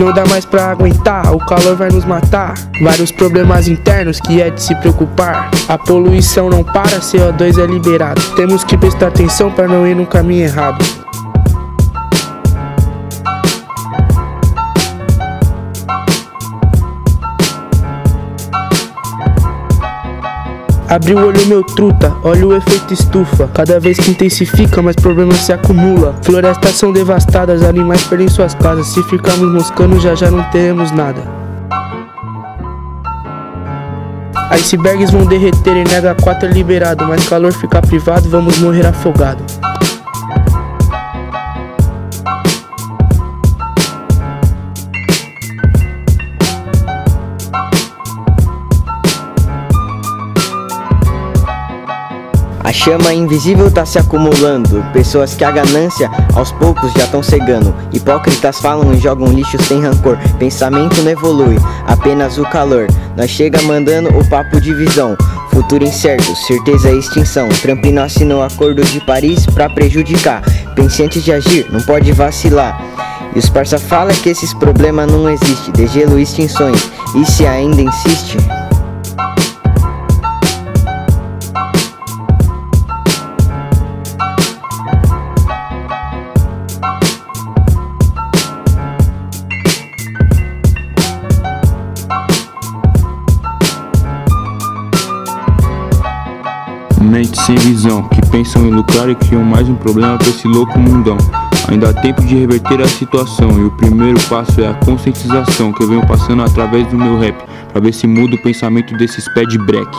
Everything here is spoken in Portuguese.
Não dá mais pra aguentar, o calor vai nos matar. Vários problemas internos que é de se preocupar. A poluição não para, CO2 é liberado. Temos que prestar atenção para não ir no caminho errado. Abre o olho meu truta, olha o efeito estufa. Cada vez que intensifica, mais problemas se acumula. Florestas são devastadas, animais perdem suas casas. Se ficarmos moscando, já já não teremos nada. Icebergs vão derreter, NH4 é liberado. Mas calor fica privado, vamos morrer afogado A chama invisível tá se acumulando. Pessoas que a ganância aos poucos já estão cegando. Hipócritas falam e jogam lixo sem rancor. Pensamento não evolui, apenas o calor. Nós chega mandando o papo de visão. Futuro incerto, certeza é extinção. Trump não assinou acordo de Paris pra prejudicar. Pense antes de agir, não pode vacilar. E os parça fala que esses problemas não existem. Degelo extinções. E se ainda insiste? Mente sem visão, que pensam em lucrar e criam mais um problema para esse louco mundão. Ainda há tempo de reverter a situação e o primeiro passo é a conscientização que eu venho passando através do meu rap, para ver se muda o pensamento desses pé de break.